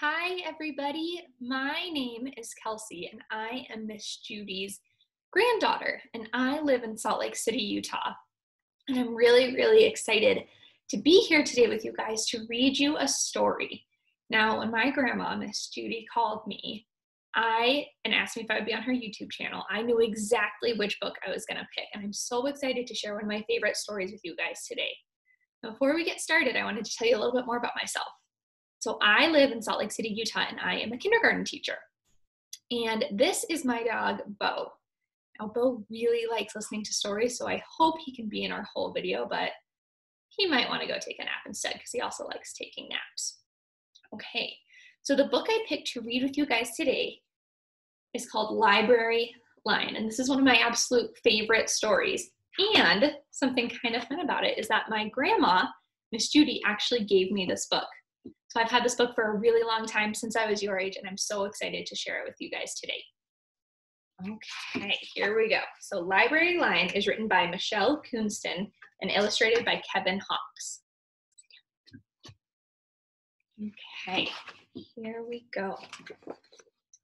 Hi, everybody. My name is Kelsey, and I am Miss Judy's granddaughter, and I live in Salt Lake City, Utah. And I'm really, really excited to be here today with you guys to read you a story. Now, when my grandma, Miss Judy, called me, I and asked me if I would be on her YouTube channel, I knew exactly which book I was going to pick, and I'm so excited to share one of my favorite stories with you guys today. Before we get started, I wanted to tell you a little bit more about myself. So I live in Salt Lake City, Utah, and I am a kindergarten teacher. And this is my dog, Bo. Now, Bo really likes listening to stories, so I hope he can be in our whole video, but he might want to go take a nap instead because he also likes taking naps. Okay, so the book I picked to read with you guys today is called Library Lion, and this is one of my absolute favorite stories. And something kind of fun about it is that my grandma, Miss Judy, actually gave me this book. So I've had this book for a really long time since I was your age, and I'm so excited to share it with you guys today. Okay, here we go. So Library Lion is written by Michelle Knudsen and illustrated by Kevin Hawkes. Okay, here we go.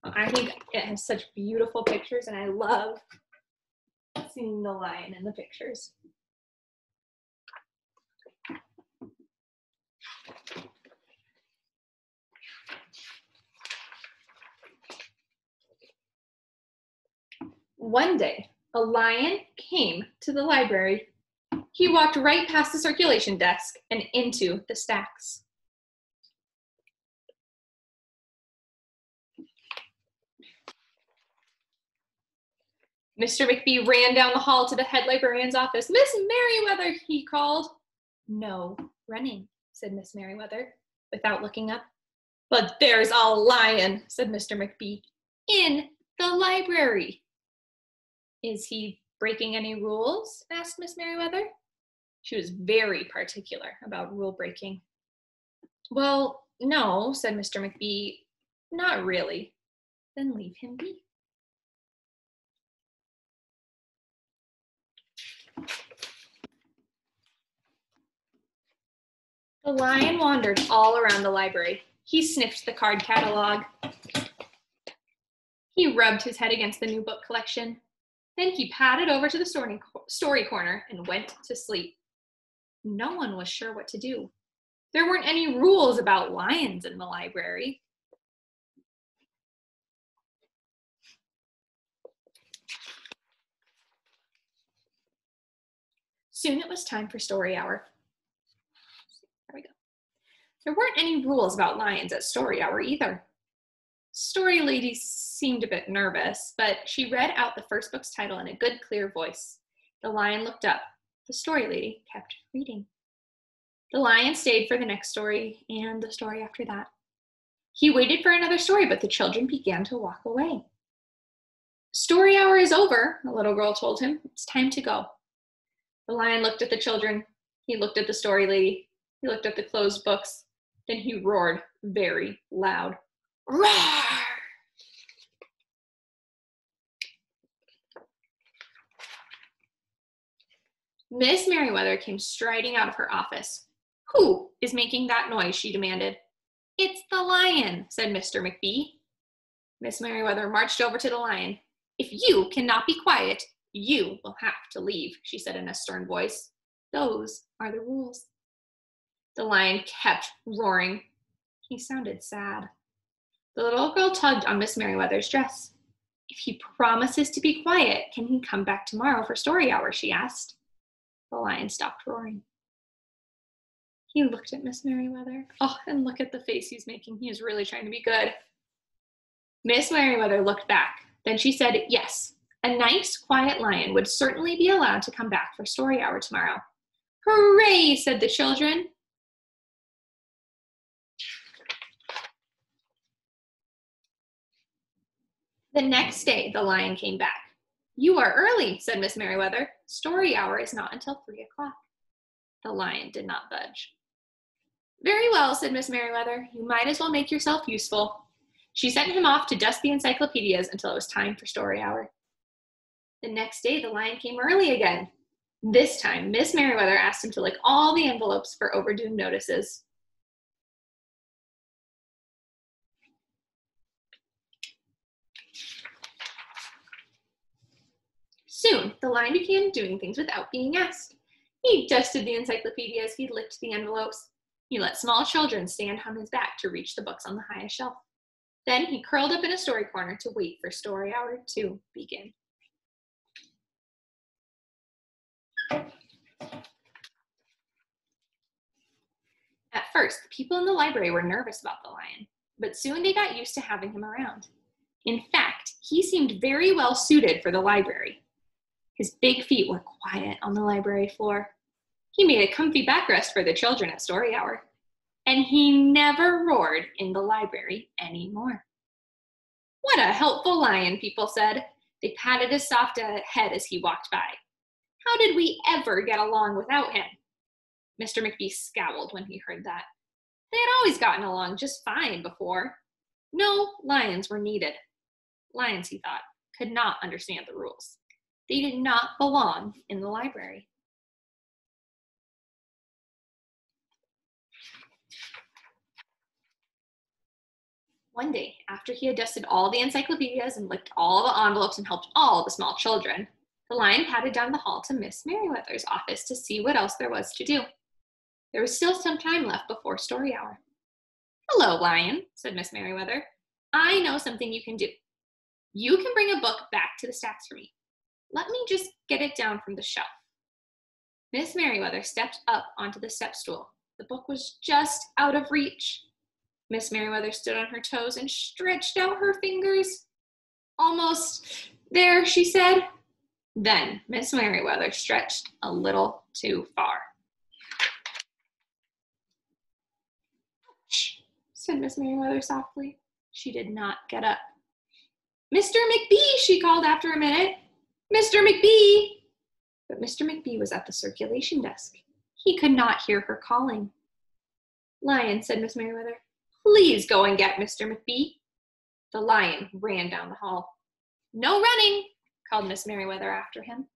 I think it has such beautiful pictures and I love seeing the lion in the pictures. One day, a lion came to the library. He walked right past the circulation desk and into the stacks. Mr. McBee ran down the hall to the head librarian's office. Miss Merriweather, he called. No running, said Miss Merriweather, without looking up. But there's a lion, said Mr. McBee, in the library. Is he breaking any rules? asked Miss Merriweather. She was very particular about rule breaking. Well, no, said Mr. McBee. Not really. Then leave him be. The lion wandered all around the library. He sniffed the card catalog. He rubbed his head against the new book collection. Then he padded over to the story, corner and went to sleep. No one was sure what to do. There weren't any rules about lions in the library. Soon it was time for story hour. There we go. There weren't any rules about lions at story hour either. Story Lady seemed a bit nervous, but she read out the first book's title in a good, clear voice. The lion looked up. The Story Lady kept reading. The lion stayed for the next story and the story after that. He waited for another story, but the children began to walk away. Story hour is over, the little girl told him. It's time to go. The lion looked at the children. He looked at the story lady. He looked at the closed books. Then he roared very loud. Roar! Miss Merriweather came striding out of her office. Who is making that noise? she demanded. It's the lion, said Mr. McBee. Miss Merriweather marched over to the lion. If you cannot be quiet, you will have to leave, she said in a stern voice. Those are the rules. The lion kept roaring. He sounded sad. The little girl tugged on Miss Merriweather's dress. If he promises to be quiet, can he come back tomorrow for story hour? she asked. The lion stopped roaring. He looked at Miss Merriweather. Oh, and look at the face he's making. He is really trying to be good. Miss Merriweather looked back. Then she said, Yes, a nice, quiet lion would certainly be allowed to come back for story hour tomorrow. Hooray, said the children. The next day, the lion came back. You are early, said Miss Merriweather. Story hour is not until three o'clock. The lion did not budge. Very well, said Miss Merriweather. You might as well make yourself useful. She sent him off to dust the encyclopedias until it was time for story hour. The next day, the lion came early again. This time, Miss Merriweather asked him to lick all the envelopes for overdue notices. Soon, the lion began doing things without being asked. He dusted the encyclopedias, he licked the envelopes, he let small children stand on his back to reach the books on the highest shelf. Then he curled up in a story corner to wait for story hour to begin. At first, the people in the library were nervous about the lion, but soon they got used to having him around. In fact, he seemed very well suited for the library. His big feet were quiet on the library floor. He made a comfy backrest for the children at story hour. And he never roared in the library anymore. What a helpful lion, people said. They patted his soft uh, head as he walked by. How did we ever get along without him? Mr. McBee scowled when he heard that. They had always gotten along just fine before. No lions were needed. Lions, he thought, could not understand the rules. They did not belong in the library. One day, after he had dusted all the encyclopedias and licked all the envelopes and helped all the small children, the lion padded down the hall to Miss Merriweather's office to see what else there was to do. There was still some time left before story hour. Hello, Lion, said Miss Merriweather. I know something you can do. You can bring a book back to the stacks for me. Let me just get it down from the shelf. Miss Merriweather stepped up onto the step stool. The book was just out of reach. Miss Merriweather stood on her toes and stretched out her fingers. Almost there, she said. Then Miss Merriweather stretched a little too far. Said Miss Merriweather softly. She did not get up. Mr. McBee, she called after a minute. Mr. McBee! But Mr. McBee was at the circulation desk. He could not hear her calling. Lion, said Miss Merriweather, please go and get Mr. McBee. The lion ran down the hall. No running, called Miss Merriweather after him.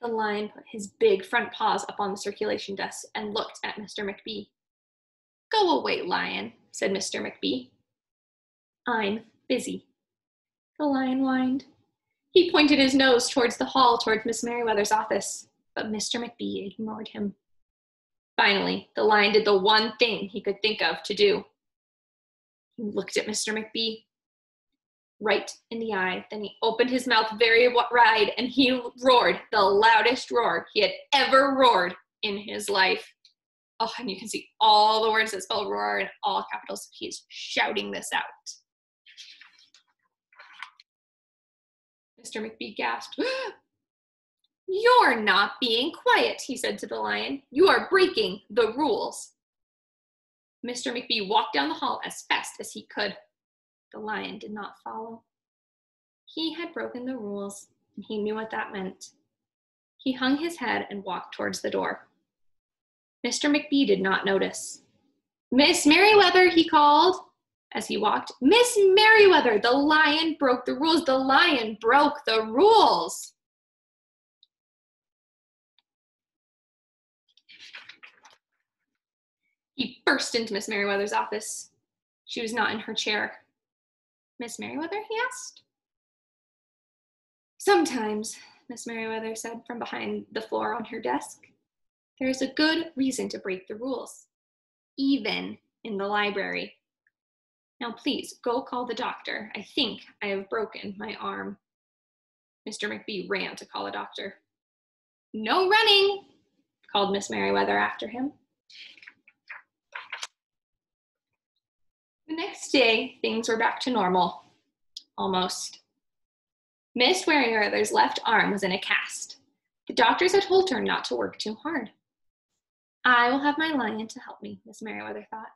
The lion put his big front paws up on the circulation desk and looked at Mr. McBee. Go away, lion, said Mr. McBee. I'm busy. The lion whined. He pointed his nose towards the hall, towards Miss Merriweather's office, but Mr. McBee ignored him. Finally, the lion did the one thing he could think of to do. He looked at Mr. McBee right in the eye. Then he opened his mouth very wide and he roared the loudest roar he had ever roared in his life. Oh, and you can see all the words that spell roar in all capitals. He's shouting this out. Mr. McBee gasped. You're not being quiet, he said to the lion. You are breaking the rules. Mr. McBee walked down the hall as fast as he could. The lion did not follow. He had broken the rules, and he knew what that meant. He hung his head and walked towards the door. Mr. McBee did not notice. Miss Merriweather, he called as he walked. Miss Merriweather, the lion broke the rules. The lion broke the rules. He burst into Miss Merriweather's office. She was not in her chair. Miss Merriweather? he asked. Sometimes, Miss Merriweather said from behind the floor on her desk, there is a good reason to break the rules, even in the library. Now, please go call the doctor. I think I have broken my arm. Mr. McBee ran to call a doctor. No running, called Miss Merriweather after him. The next day, things were back to normal. Almost. Miss Merriweather's left arm was in a cast. The doctors had told her not to work too hard. I will have my lion to help me, Miss Merriweather thought.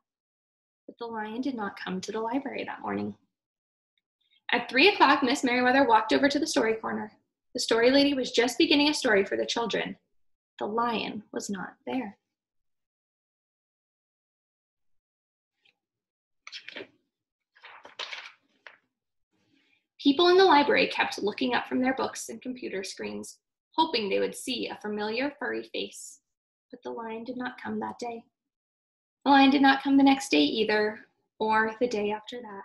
But the lion did not come to the library that morning. At three o'clock, Miss Merriweather walked over to the story corner. The story lady was just beginning a story for the children. The lion was not there. People in the library kept looking up from their books and computer screens, hoping they would see a familiar furry face. But the lion did not come that day. The lion did not come the next day either, or the day after that.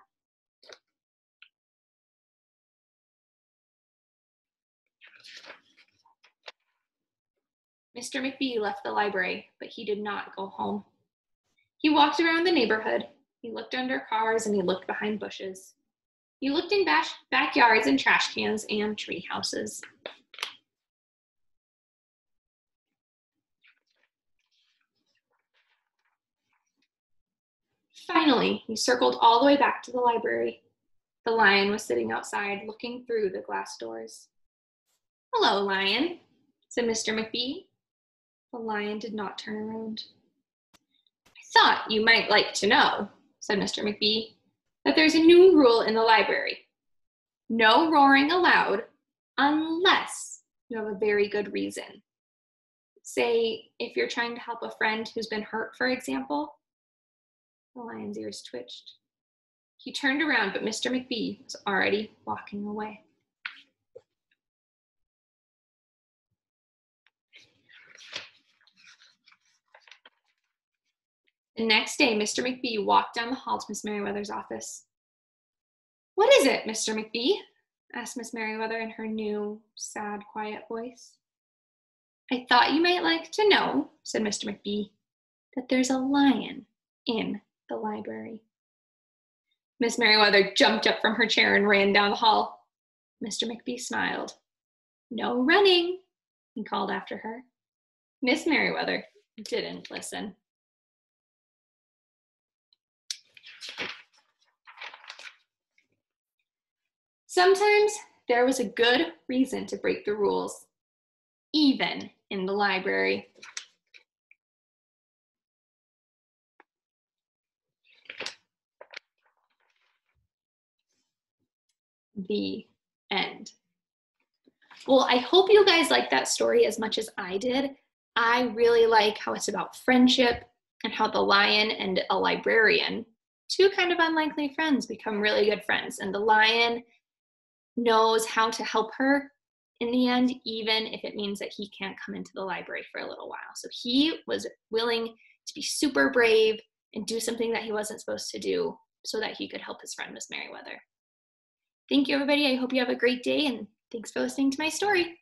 Mr. McBee left the library, but he did not go home. He walked around the neighborhood. He looked under cars and he looked behind bushes. He looked in bash- backyards and trash cans and tree houses. Finally, he circled all the way back to the library. The lion was sitting outside looking through the glass doors. Hello, lion, said Mr. McBee. The lion did not turn around. I thought you might like to know, said Mr. McBee, that there's a new rule in the library. No roaring aloud unless you have a very good reason. Say, if you're trying to help a friend who's been hurt, for example. The lion's ears twitched. He turned around, but Mr. McBee was already walking away. The next day, Mr. McBee walked down the hall to Miss Merriweather's office. What is it, Mr. McBee? asked Miss Merriweather in her new, sad, quiet voice. I thought you might like to know, said Mr. McBee, that there's a lion in the library. Miss Merriweather jumped up from her chair and ran down the hall. Mr. McBee smiled. No running, he called after her. Miss Merriweather didn't listen. Sometimes there was a good reason to break the rules, even in the library. The end. Well, I hope you guys like that story as much as I did. I really like how it's about friendship and how the lion and a librarian, two kind of unlikely friends, become really good friends. And the lion knows how to help her in the end, even if it means that he can't come into the library for a little while. So he was willing to be super brave and do something that he wasn't supposed to do so that he could help his friend Miss Merriweather. Thank you, everybody. I hope you have a great day and thanks for listening to my story.